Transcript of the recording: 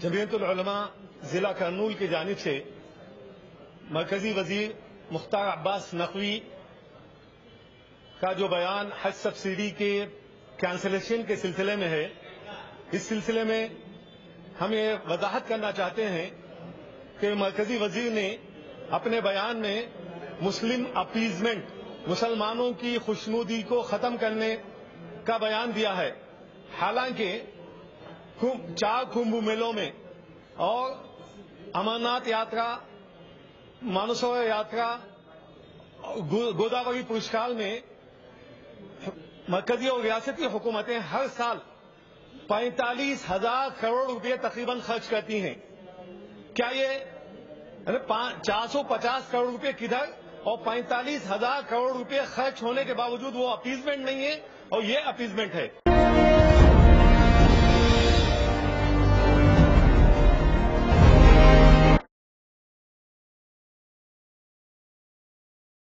جمہوریت العلماء ضلع کرنول کی جانب سے مرکزی وزیر مختار عباس نقوی کا جو بیان حج سبسڈی کے کینسلیشن کے سلسلے میں ہے، اس سلسلے میں ہم یہ وضاحت کرنا چاہتے ہیں کہ مرکزی وزیر نے اپنے بیان میں مسلم اپیزمنٹ، مسلمانوں کی خوشنودی کو ختم کرنے کا بیان دیا ہے۔ حالانکہ चार कुंभ मेलों में और अमरनाथ यात्रा, मानसरोवर यात्रा गोदावरी पुरस्कार में मरकजी और रियासती हुकूमतें हर साल पैंतालीस हज़ार करोड़ रुपए तकरीबन खर्च करती हैं। क्या ये, अरे चार सौ पचास करोड़ रुपए किधर और पैंतालीस हज़ार करोड़ रुपए खर्च होने के बावजूद वो अपीजमेंट नहीं है और ये अपीजमेंट है।